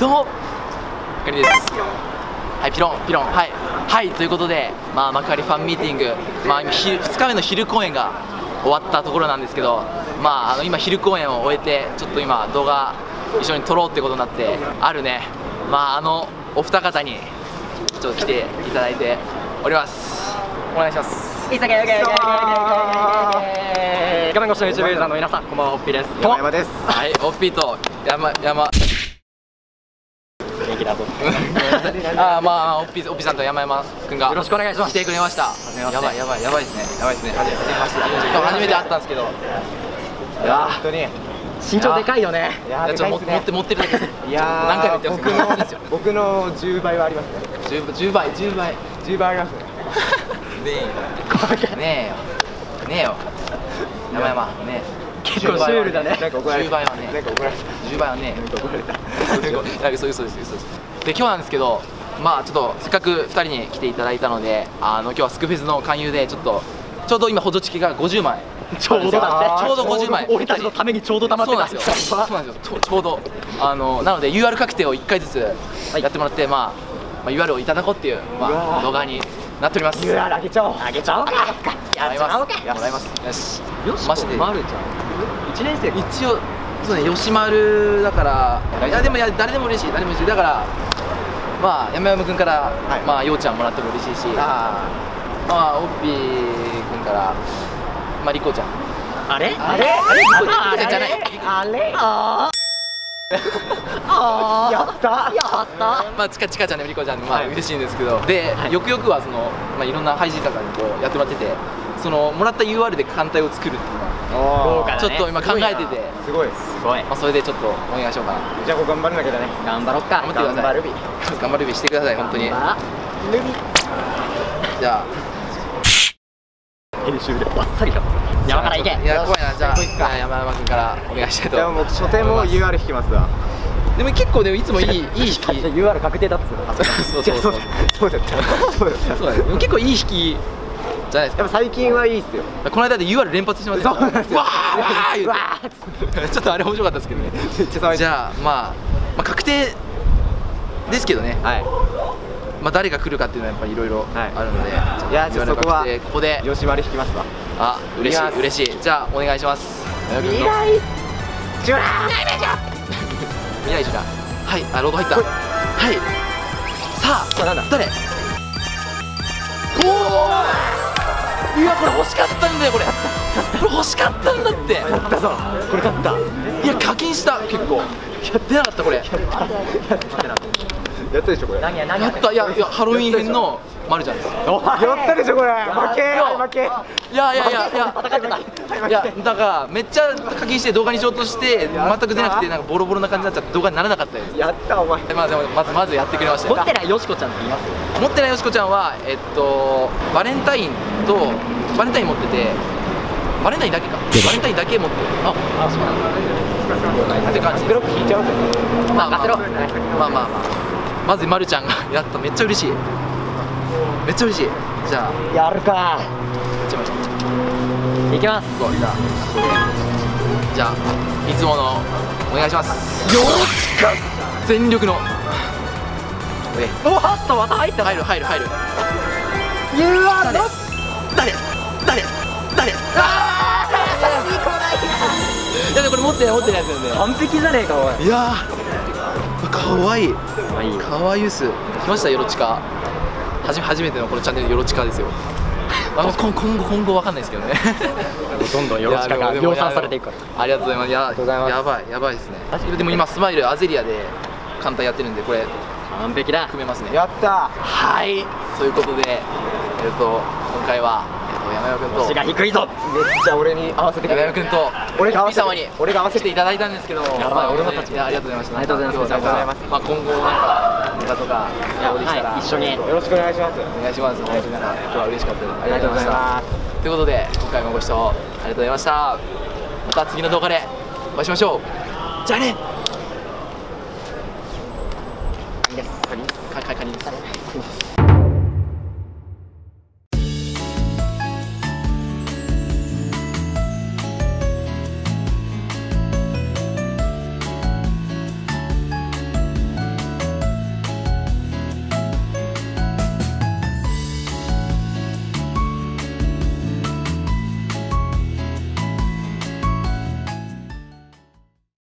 どう？もあかりですはいピロン。ピロンはい。はい。ということでまあ幕張ファンミーティング。まあ今2日目の昼公演が終わったところなんですけどまああの今昼公演を終えてちょっと今動画一緒に撮ろうってことになってあるね。まああのお二方にちょっと来ていただいております。お願いします画面越しの YouTube ユーザーの皆さんこんばんはホッピーです。山山です。はいオフピーと山山元気だぞあーまあオッピーオッピーさんと山山くんがよろしくお願いします。来てくれました。やばいやばいやばいですね。やばいですね。はじめまして。初めて会ったんですけど。いや本当に。身長でかいよね。いやーちょっと持って持って持ってるだけいやー何回も言ってます僕の僕の10倍はありますね。10 10倍。10倍ね10倍ありますね。えねえよ。ねえよ。山山。ねえ。結構シュールだね。なんか怒られ10た。倍はねなんか怒られた10倍はねなんか怒られたいや嘘嘘 です嘘です。で今日なんですけどまあちょっとせっかく2人に来ていただいたのであの今日はスクフェスの勧誘でちょっとちょうど今補助チケが50枚ちょうどだ ちょうど50枚俺たちのためにちょうど溜まってた。そうなんですよ。そうなんですよちょうど。あのなので UR 確定を1回ずつやってもらって、まあ、まあ UR をいただこうっていう、まあ、動画になっております。UR あげちゃおう。あげちゃおうか。やっちまおうか。もらいます。よし。よし。マジで。まるちゃん。1年生一応そうね吉丸だからい。やでもいや誰でも嬉しい誰でも嬉しい。だからまあ山山君から、はい。まあようちゃんもらっても嬉しいしまああオッピー君からまあリコちゃん。あれ？あれ？あれ？あれ？じゃないあれああ やった。やった。まあちかちかちゃんでもリコちゃんまあはい。嬉しいんですけど。で、はい。よくよくはそのまあいろんな配信者さんにこうやってもらっててそのもらった UR で艦隊を作るっていう豪華だね。はちょっと今考えてて。すごいす。ごい。まあそれでちょっとお願いしようか。なじゃあここ頑張らなきゃだね。頑張ろっか。頑張ってください。頑張るび頑張るべしてください本当に。頑張る。びじゃあ。編集でバッサリだ山から行け。いや怖いな。じゃあ山山君からお願いしたいと。じゃあ僕書店も UR 引きますわ。でも結構でもいつもいい いい引き。UR 確定だっつうの。そうそうそうそう。だった。そう結構いい引きじゃないですか。やっぱ最近はいいっすよ。この間で UR 連発してましたそうなんですよ。わーわー。ちょっとあれ面白かったですけどね。めっちゃ騒いでじゃあ、まあ、まあ確定ですけどね、はい。まあ、誰が来るかっていうのはやっぱりいろいろはい。あるので、いやちょっとそこはここで。吉丸引きますわ。あ嬉しい嬉しい。じゃあお願いします。未来。ジュラ未来じゃはいあロード入ったはい。さあこれなんだ？誰？おおいやこれ欲しかったんだよこれ。これ欲しかったんだって。やったぞ。これ勝った。いや課金した。結構。出なかったこれ。ややった。でしょこれ。やった。いやいやハロウィン編のマルちゃんです。ったでしょこれ。負け。や。負け。いやいやいや。いや戦ってた。いやだからめっちゃ課金して動画にしようとして全く出なくてなんかボロボロな感じになっちゃって動画にならなかったですやったお前。でまあでもまずまずやってくれましたよ。持ってないよしこちゃんって言います？持ってないよしこちゃんはえっとバレンタインとバレンタイン持っててバレンタインだけか。バレンタインだけ持ってる。ああそうなんだ。って感じブロック引いちゃうぜまあまあまあ。まあまずまるちゃんがやった。めっちゃ嬉しいめっちゃ嬉しい。じゃあ。やるか。いきます。じゃあじゃあいつものお願いします。よっ全力の。え。おっとまた入った入る入る入る。誰？誰？誰？誰？あーいやでもこれ持ってない持ってないやつなんで完璧じゃねえかおい。いやーかわいい。まあいいかわいいっす。来ましたよろちかはじ初めてのこのチャンネルよろちかですよ。あの今今後今後わかんないですけどね。どんどんよろしかが量産されていくから。ありがとうございます。いややばいやばいですね。でも今スマイルアゼリアで艦隊やってるんでこれ完璧だ。組めますね。やったはい。ということでえっと今回は、えっと、山山君と。腰が低いぞ。めっちゃ俺に合わせてく山れる山君と。俺が合わせてピ様に。俺が合わせて来ていただいたんですけど。やばいまあ俺のたちありがとうございましたありがとうございます。なんかありがとうございます。まあ今後なんかネタとかどうでしたら、はい一緒に。よろしくお願いします。お願いします。本当に。なんか今日は嬉しかったです。ありがとうございす。ます。ということで今回もご視聴ありがとうございました。また次の動画でお会いしましょう。じゃあね。いいですカニカニカニです。